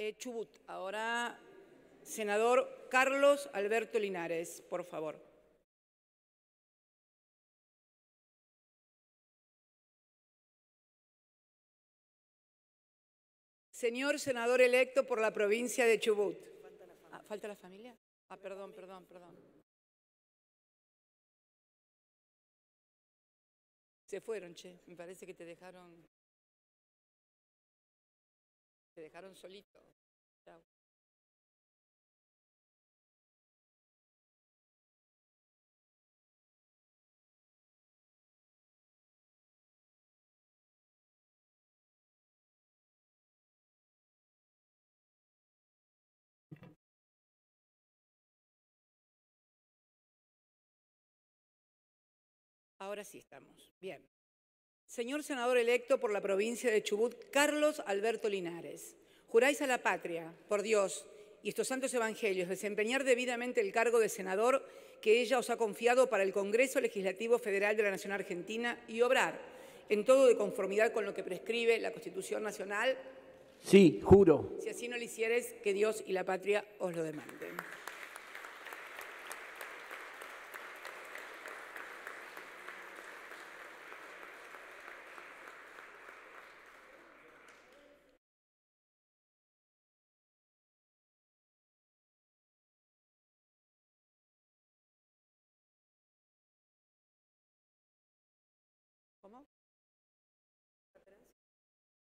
Eh, Chubut, ahora senador Carlos Alberto Linares, por favor. Señor senador electo por la provincia de Chubut. Ah, ¿Falta la familia? Ah, perdón, perdón, perdón. Se fueron, che. Me parece que te dejaron. Te dejaron solito. Chao. Ahora sí estamos. Bien. Señor senador electo por la provincia de Chubut, Carlos Alberto Linares, juráis a la patria, por Dios y estos santos evangelios, desempeñar debidamente el cargo de senador que ella os ha confiado para el Congreso Legislativo Federal de la Nación Argentina y obrar en todo de conformidad con lo que prescribe la Constitución Nacional. Sí, juro. Si así no lo hicieres, que Dios y la patria os lo demanden.